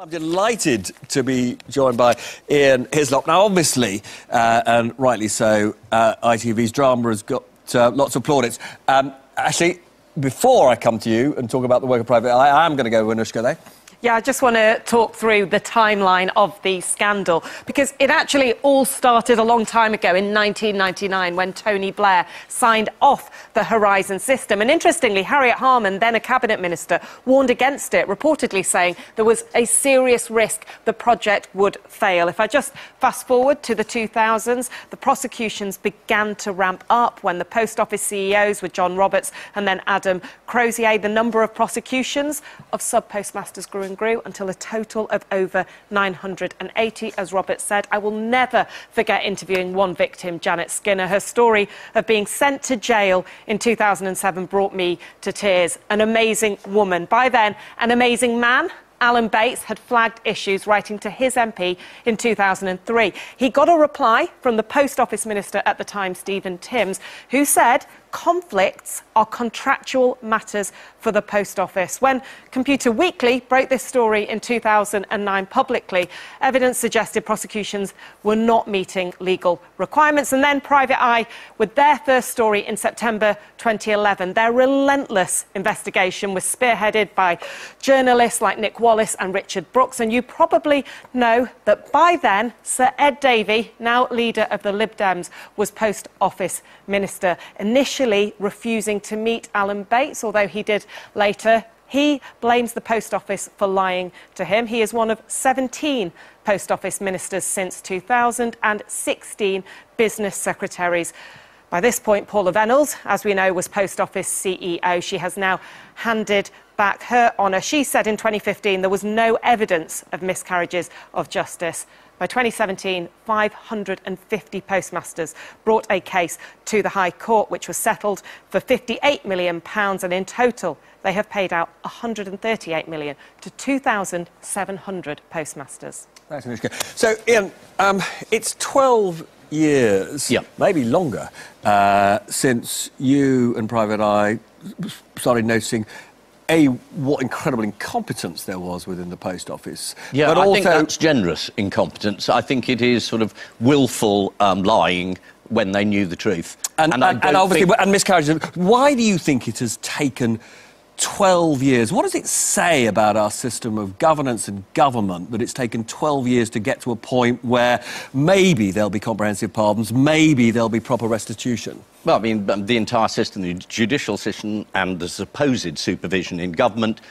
I'm delighted to be joined by Ian Hislop. Now, obviously, uh, and rightly so, uh, ITV's drama has got uh, lots of plaudits. Um, actually, before I come to you and talk about the work of Private Eye am going to go with Anushka there. Yeah, I just want to talk through the timeline of the scandal because it actually all started a long time ago in 1999 when Tony Blair signed off the Horizon system. And interestingly, Harriet Harman, then a cabinet minister, warned against it, reportedly saying there was a serious risk the project would fail. If I just fast forward to the 2000s, the prosecutions began to ramp up when the post office CEOs were John Roberts and then Adam Crozier. The number of prosecutions of sub postmasters grew and grew until a total of over 980. As Robert said, I will never forget interviewing one victim, Janet Skinner. Her story of being sent to jail in 2007 brought me to tears. An amazing woman. By then, an amazing man. Alan Bates had flagged issues writing to his MP in 2003. He got a reply from the Post Office Minister at the time, Stephen Timms, who said conflicts are contractual matters for the Post Office. When Computer Weekly broke this story in 2009 publicly, evidence suggested prosecutions were not meeting legal requirements. And then Private Eye, with their first story in September 2011, their relentless investigation was spearheaded by journalists like Nick Wallis and Richard Brooks. And you probably know that by then, Sir Ed Davey, now leader of the Lib Dems, was Post Office Minister. Initially, initially refusing to meet Alan Bates, although he did later. He blames the Post Office for lying to him. He is one of 17 Post Office ministers since 2000 and 16 business secretaries. By this point, Paula Vennells, as we know, was Post Office CEO. She has now handed back her honour. She said in 2015 there was no evidence of miscarriages of justice. By 2017, 550 postmasters brought a case to the High Court, which was settled for £58 million, and in total, they have paid out £138 million to 2,700 postmasters. That's interesting. So, Ian, um, it's 12 years, yep. maybe longer, uh, since you and Private Eye started noticing a what incredible incompetence there was within the post office. Yeah, but I also... think that's generous incompetence. I think it is sort of willful um, lying when they knew the truth. And, and, and, and obviously, think... and miscarriages. Why do you think it has taken 12 years. What does it say about our system of governance and government that it's taken 12 years to get to a point where maybe there'll be comprehensive pardons, maybe there'll be proper restitution? Well, I mean, the entire system, the judicial system and the supposed supervision in government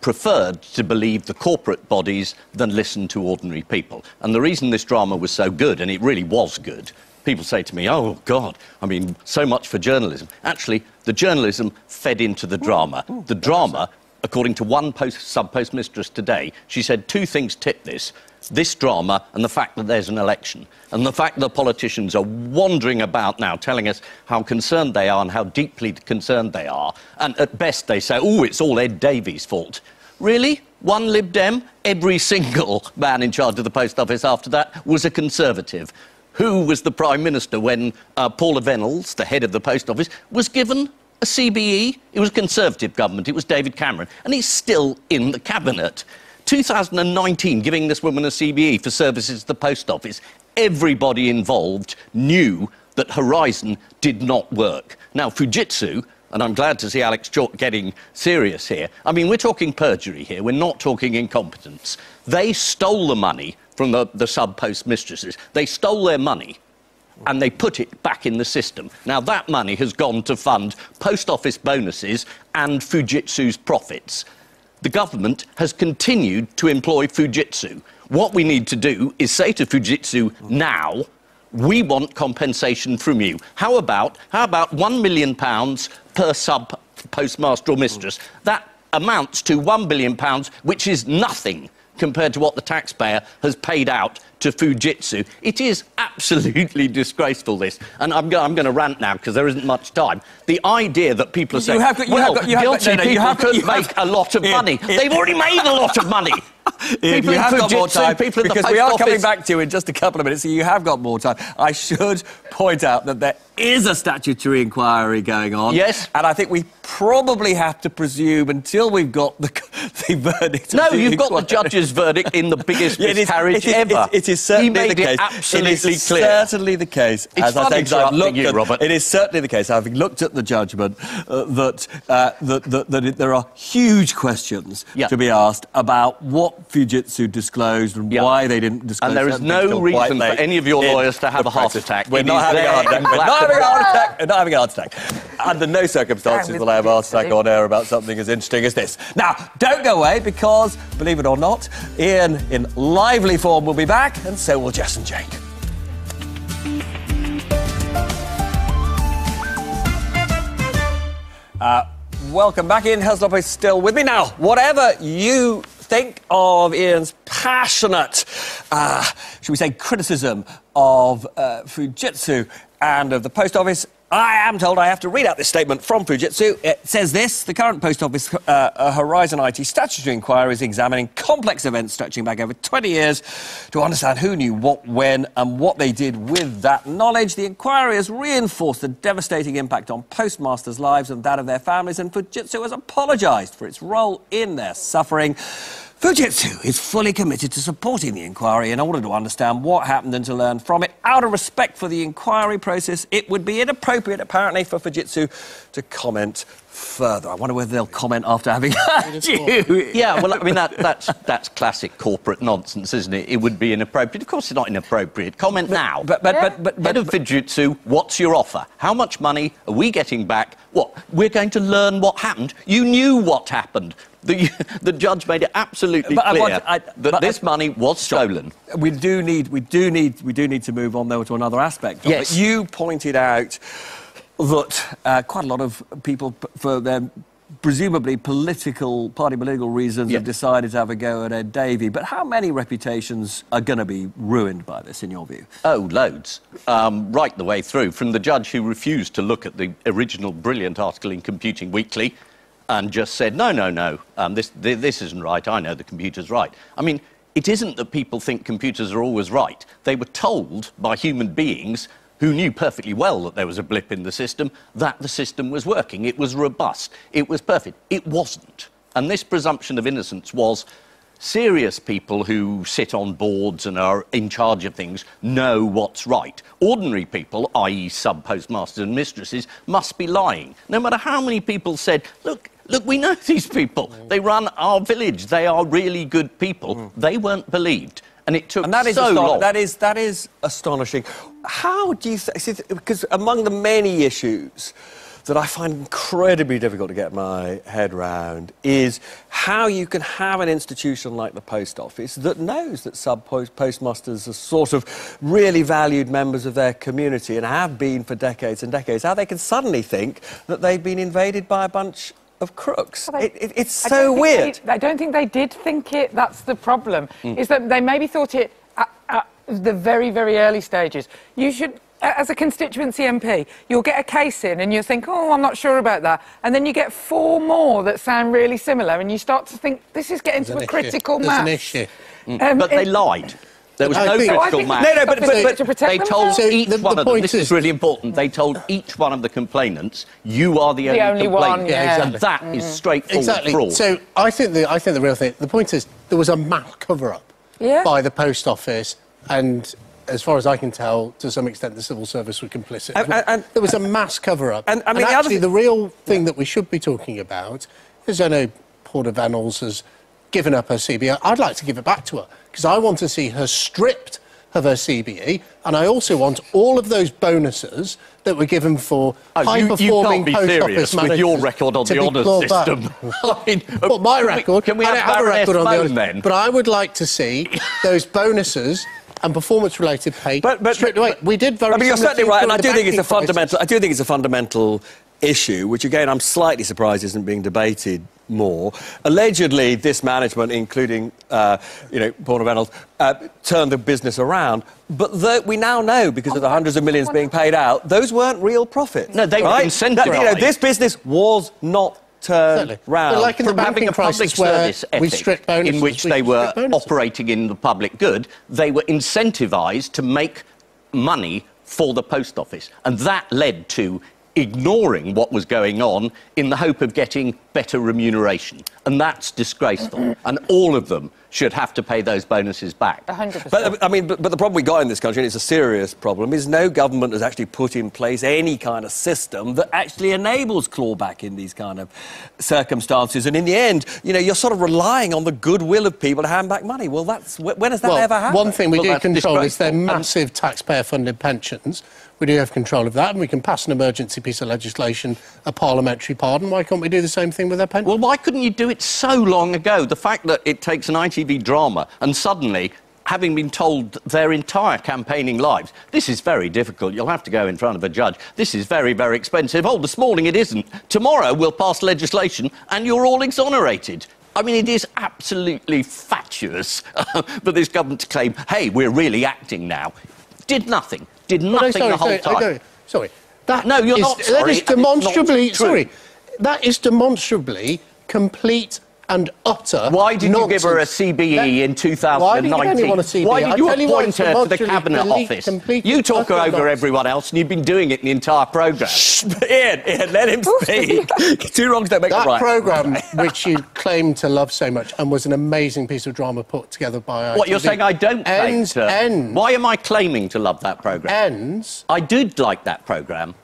preferred to believe the corporate bodies than listen to ordinary people. And the reason this drama was so good, and it really was good, people say to me, oh, God, I mean, so much for journalism. Actually, the journalism fed into the drama. Ooh, ooh, the drama, according to one post, sub-postmistress today, she said two things tipped this. This drama and the fact that there's an election. And the fact that politicians are wandering about now telling us how concerned they are and how deeply concerned they are. And at best they say, oh, it's all Ed Davey's fault. Really? One Lib Dem? Every single man in charge of the post office after that was a Conservative who was the Prime Minister when uh, Paula Vennells, the head of the Post Office, was given a CBE. It was a Conservative government. It was David Cameron. And he's still in the Cabinet. 2019, giving this woman a CBE for services to the Post Office, everybody involved knew that Horizon did not work. Now, Fujitsu, and I'm glad to see Alex Chalk getting serious here. I mean, we're talking perjury here. We're not talking incompetence. They stole the money from the, the sub-post mistresses. They stole their money and they put it back in the system. Now, that money has gone to fund post office bonuses and Fujitsu's profits. The government has continued to employ Fujitsu. What we need to do is say to Fujitsu now, we want compensation from you. How about, how about £1 million per sub postmaster or mistress? That amounts to £1 billion, which is nothing compared to what the taxpayer has paid out to Fujitsu. It is absolutely disgraceful, this. And I'm, go I'm going to rant now because there isn't much time. The idea that people are saying, got, well, got, guilty got, no, no, people could make a lot of money. They've already made a lot of money. people you have got more time because we are office. coming back to you in just a couple of minutes. So you have got more time. I should point out that there is a statutory inquiry going on. Yes. And I think we probably have to presume until we've got the, the verdict. No, the you've got the judge's verdict in the biggest Yeah, miscarriage it is- ever. It, it is certainly he made the it case. absolutely it is clear. certainly the case. It's as I fun think I've looked you, at, Robert. It is certainly the case, having looked at the judgment, uh, that, uh, that, that, that it, there are huge questions Yeah. to be asked about what Fujitsu disclosed and Yeah. why they didn't disclose. And there is no things till quite reason for any of your lawyers to have a heart attack. We're not having a heart attack. We're not having a heart attack. We're not having a heart attack. Under no circumstances will I have a heart attack on air about something as interesting as this. Now, don't go away because, believe it or not, Ian in lively form will be back, and so will Jess and Jake. Uh, welcome back. Ian Hislop is still with me. Now, whatever you think of Ian's passionate, uh, should we say, criticism of uh, Fujitsu and of the post office, I am told I have to read out this statement from Fujitsu. It says this The current Post Office uh, uh, Horizon IT statutory inquiry is examining complex events stretching back over 20 years to understand who knew what, when, and what they did with that knowledge. The inquiry has reinforced the devastating impact on postmasters' lives and that of their families, and Fujitsu has apologised for its role in their suffering. Fujitsu is fully committed to supporting the inquiry in order to understand what happened and to learn from it. Out of respect for the inquiry process, it would be inappropriate, apparently, for Fujitsu to comment further. I wonder whether they'll comment after having heard you. Yeah, well, I mean, that, that's, that's classic corporate nonsense, isn't it? It would be inappropriate. Of course, it's not inappropriate. Comment now. But, but, but, but, Head but, of Fujitsu, what's your offer? How much money are we getting back? What? We're going to learn what happened. You knew what happened. The, the judge made it absolutely But I clear want to- I- that but this I- money was stolen. we do need we do need we do need to move on though to another aspect Yes. it. You pointed out that uh, quite a lot of people for their presumably political party political reasons Yeah. have decided to have a go at Ed Davey. But how many reputations are going to be ruined by this in your view? Oh, loads. Um, right the way through. From the judge who refused to look at the original brilliant article in Computing Weekly and just said, no, no, no, um, this, th- this isn't right. I know the computer's right. I mean, it isn't that people think computers are always right. They were told by human beings who knew perfectly well that there was a blip in the system that the system was working. It was robust. It was perfect. It wasn't. And this presumption of innocence was serious people who sit on boards and are in charge of things know what's right. Ordinary people, i.e., sub postmasters and mistresses, must be lying. No matter how many people said, look, look, we know these people. They run our village. They are really good people. Hmm. They weren't believed. And it took And that is so long. that is that is astonishing. How do you think? Because among the many issues that I find incredibly difficult to get my head round is how you can have an institution like the post office that knows that sub postmasters are sort of really valued members of their community and have been for decades and decades. How they can suddenly think that they've been invaded by a bunch of crooks. Well, they- it, it, it's so don't weird. They, I don't think they did think it. That's the problem. Is that they maybe thought it at, at the very, very early stages. You should, as a constituency MP, you'll get a case in and you'll think, oh, I'm not sure about that. And then you get four more that sound really similar, and you start to think this is getting There's to an a issue. critical There's mass. an issue. Um, but they lied. There was I no think- So critical think mass. No, no, but- something but- to protect They told. So each the- one the of them, point this is is- really important, they told each one of the complainants, you are the, The only one, complainant. yeah. And that is mm-hmm. straightforward Exactly. fraud. So I think the I think the real thing. The point is there was a mass cover-up Yeah. by the post office, and as far as I can tell, to some extent, the civil service were complicit. as And- well. and- there was a mass cover-up. And, I mean, the other actually, thing- the real thing that we should be talking about is I know Paula Vennells has given up her CBE. I'd like to give it back to her because I want to see her stripped of her CBE, and I also want all of those bonuses that were given for Oh, high-performing post serious office with managers your record on the honours system. I mean, Well, my can we- record. can we have have a record on the honours, then? But I would like to see those bonuses and performance-related pay But, but, stripped away. but- We did very. I mean, you're certainly right, and I do think it's a crisis. fundamental. I do think it's a fundamental issue, which again I'm slightly surprised isn't being debated more. Allegedly, this management, including uh, you know Paul Reynolds, uh, turned the business around. But the, we now know because of the hundreds of millions being paid out, those weren't real profits. No, they were right? incentivised. That- you know, this business was not turned Certainly. round. But like in the from having a public crisis where service we ethic stripped bonuses, in which we they were operating in the public good, they were incentivised to make money for the post office. And that led to ignoring what was going on in the hope of getting better remuneration. And that's disgraceful. and all of them should have to pay those bonuses back. 100%. But I mean, but, but the problem we got in this country, and it's a serious problem, is no government has actually put in place any kind of system that actually enables clawback in these kind of circumstances. And in the end, you know, you're sort of relying on the goodwill of people to hand back money. Well, that's when has that well, ever happened? one thing we Well, do control is their massive taxpayer-funded pensions. We do have control of that, and we can pass an emergency piece of legislation, a parliamentary pardon. Why can't we do the same thing with their pensions? Well, why couldn't you do it so long ago? The fact that it takes an ITV drama and suddenly, having been told their entire campaigning lives, this is very difficult, you'll have to go in front of a judge, this is very, very expensive. Oh, this morning it isn't. Tomorrow we'll pass legislation and you're all exonerated. I mean, it is absolutely fatuous for this government to claim, hey, we're really acting now. Did nothing. Did No, nothing sorry, the whole sorry, time. no, sorry. That No, you're is- not That sorry, is it's not demonstrably sorry. That is demonstrably complete and utter. Why did you give her a. CBE That- in Why did you 2019? want a CBE? Why did you tell you why appoint her to the Cabinet Office? complete You talk her over nonsense. everyone else, and you've been doing it the entire programme. Shh, Ian, Ian, let him speak. Two wrongs don't make a right. That programme, which you claim to love so much, and was an amazing piece of drama put together by What, you're saying I don't claim to... ends, Why am I claiming to love that programme? ends. I did like that programme.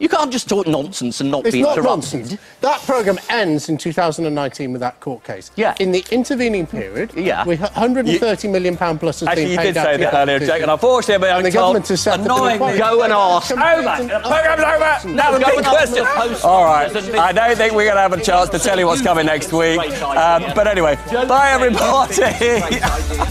You can't just talk nonsense and not It's be not interrupted. nonsense. That programme ends in 2019 with that court case. Yeah. In the intervening period, Yeah. we 130 million pound plus has Actually, been you did say that earlier. Jake, and unfortunately, I'm And the told, government has set up an annoyingly. Go and ask. Over. The programme's over. Now the Go big and ask question. post All right. I don't think we're going to have a chance to tell you what's coming next week. Um, but anyway, bye everybody.